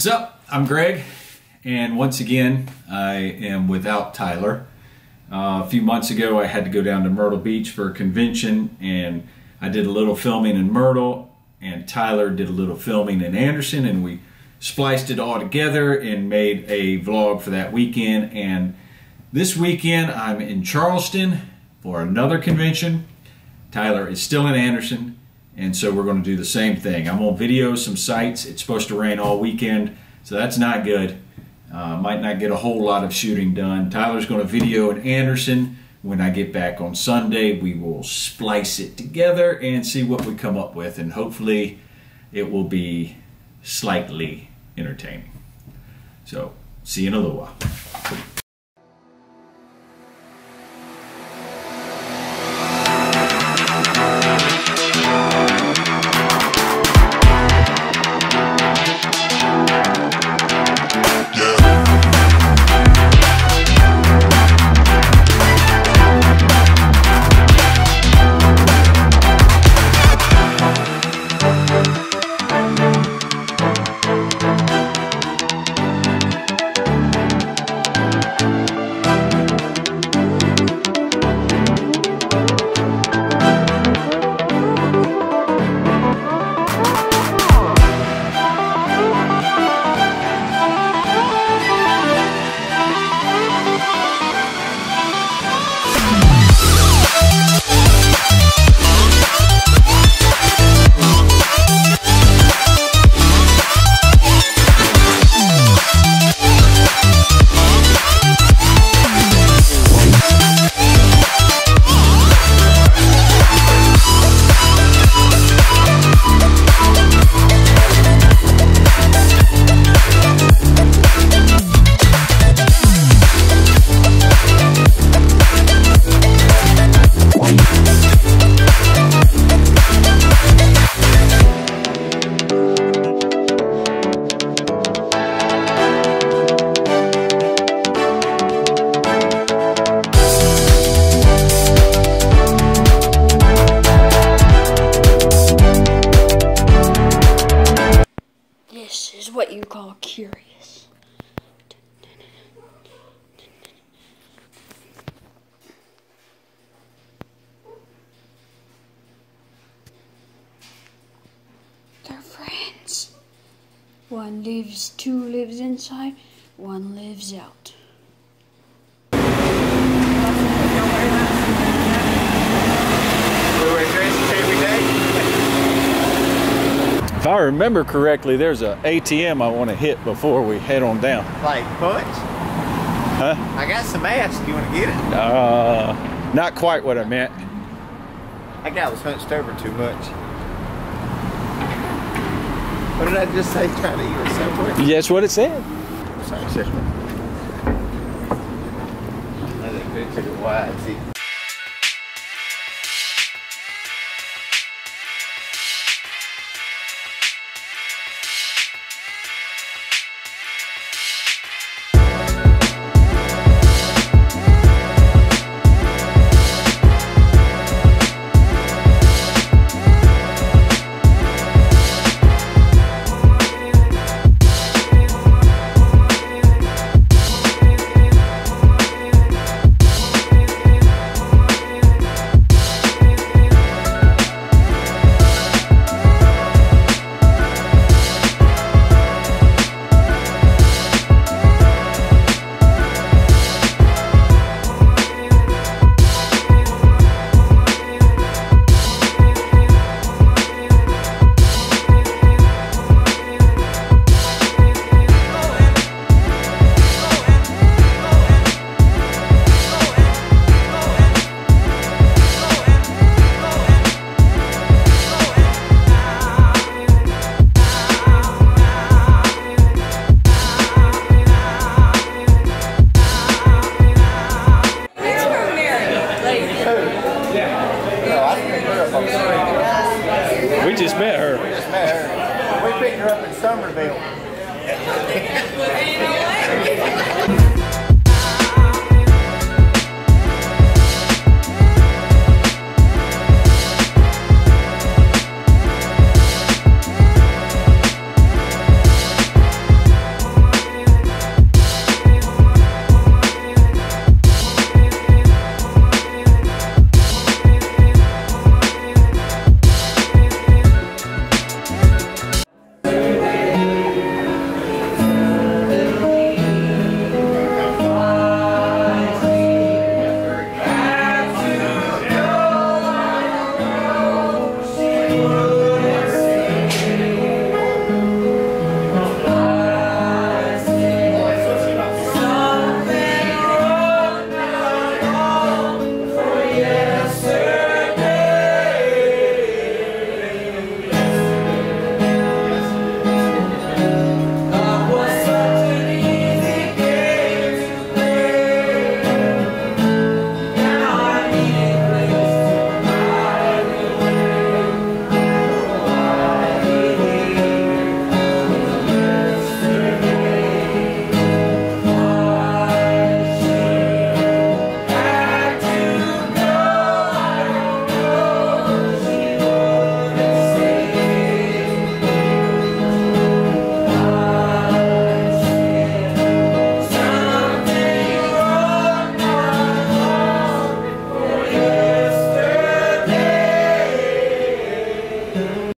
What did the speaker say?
What's up? I'm Greg, and once again, I am without Tyler. Uh, a few months ago, I had to go down to Myrtle Beach for a convention, and I did a little filming in Myrtle, and Tyler did a little filming in Anderson, and we spliced it all together and made a vlog for that weekend. And this weekend, I'm in Charleston for another convention. Tyler is still in Anderson, and so we're going to do the same thing. I'm to video some sites. It's supposed to rain all weekend, so that's not good. Uh, might not get a whole lot of shooting done. Tyler's going to video in Anderson. When I get back on Sunday, we will splice it together and see what we come up with, and hopefully it will be slightly entertaining. So, see you in a little while. Call curious. They're friends. One lives, two lives inside, one lives out. I remember correctly, there's a ATM I want to hit before we head on down. Like punch? Huh? I got some ass. Do You want to get it? Uh, not quite what I meant. That guy was hunched over too much. What did I just say? Trying to eat a subway? Yes, what it said. Sorry, sir. I think picture it wide. Her. We picked her up in Summerville.